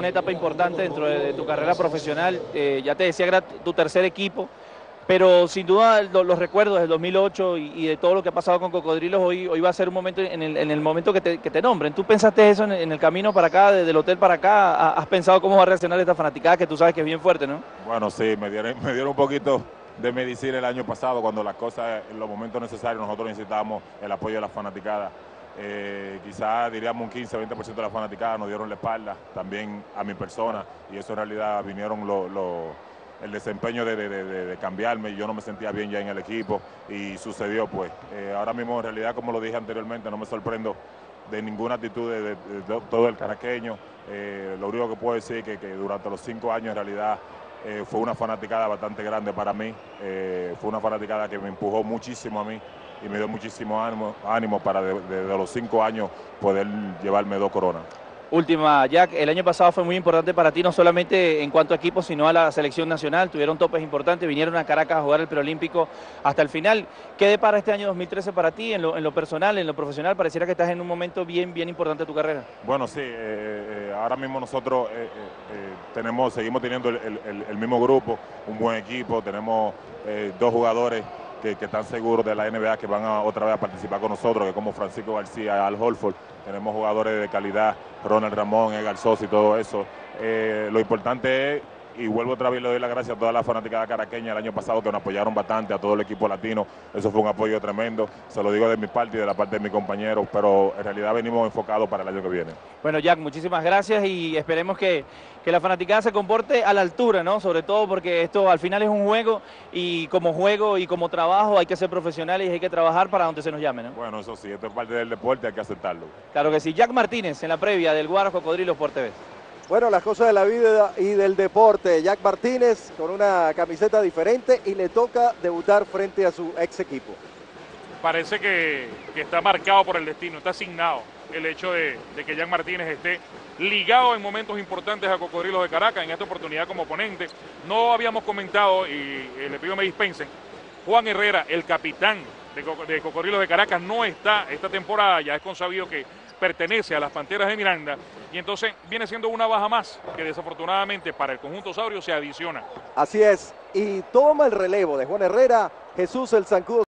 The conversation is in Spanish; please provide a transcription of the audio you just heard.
una etapa importante dentro de, tu carrera profesional. Eh, ya te decía que tu tercer equipo, pero sin duda los recuerdos del 2008 y, de todo lo que ha pasado con Cocodrilos, hoy, hoy va a ser un momento en el, momento que te, nombren. ¿Tú pensaste eso en, el camino para acá, desde el hotel para acá? ¿Has pensado cómo va a reaccionar esta fanaticada que tú sabes que es bien fuerte, no? Bueno, sí, me dieron, me dieron un poquito de medicina el año pasado, cuando las cosas, en los momentos necesarios, nosotros necesitábamos el apoyo de la fanaticada. Eh, quizás diríamos un 15-20% de la fanaticada nos dieron la espalda, también a mi persona, y eso en realidad vinieron el desempeño de, cambiarme, y yo no me sentía bien ya en el equipo, y sucedió pues. Eh, ahora mismo en realidad, como lo dije anteriormente, no me sorprendo de ninguna actitud de, todo el caraqueño. Eh, lo único que puedo decir es que, que durante los cinco años en realidad eh, fue una fanaticada bastante grande para mí, eh, fue una fanaticada que me empujó muchísimo a mí y me dio muchísimo ánimo, para desde de los cinco años poder llevarme dos coronas. Última, Jack, el año pasado fue muy importante para ti, no solamente en cuanto a equipo, sino a la selección nacional. Tuvieron topes importantes, vinieron a Caracas a jugar el preolímpico hasta el final. ¿Qué depara este año 2013 para ti, en lo, personal, en lo profesional? Pareciera que estás en un momento bien, bien importante de tu carrera. Bueno, sí, eh, eh, ahora mismo nosotros eh, tenemos, seguimos teniendo el, mismo grupo, un buen equipo, tenemos dos jugadores que, están seguros de la NBA que van a, otra vez a participar con nosotros, que como Francisco García, Al Holford, tenemos jugadores de calidad, Ronald Ramón, Edgar Sosa y todo eso. Eh, lo importante es y vuelvo otra vez le doy las gracias a toda la fanática caraqueña el año pasado que nos apoyaron bastante, a todo el equipo latino. Eso fue un apoyo tremendo. Se lo digo de mi parte y de la parte de mis compañeros, pero en realidad venimos enfocados para el año que viene. Bueno, Jack, muchísimas gracias y esperemos que, que la fanaticada se comporte a la altura, ¿no? Sobre todo porque esto al final es un juego y como juego y como trabajo hay que ser profesionales y hay que trabajar para donde se nos llame, ¿no? Bueno, eso sí, esto es parte del deporte, hay que aceptarlo. Claro que sí. Jack Martínez en la previa del Guaro Cocodrilos por TV. Bueno, las cosas de la vida y del deporte. Jack Martínez con una camiseta diferente y le toca debutar frente a su ex equipo. Parece que, está marcado por el destino, está asignado el hecho de, que Jack Martínez esté ligado en momentos importantes a Cocodrilos de Caracas, en esta oportunidad como oponente. No habíamos comentado, y le pido me dispensen, Juan Herrera, el capitán de, de de Caracas, no está esta temporada, ya es consabido que pertenece a las Panteras de Miranda y entonces viene siendo una baja más que desafortunadamente para el conjunto saurio se adiciona. Así es, y toma el relevo de Juan Herrera, Jesús el Zancudo.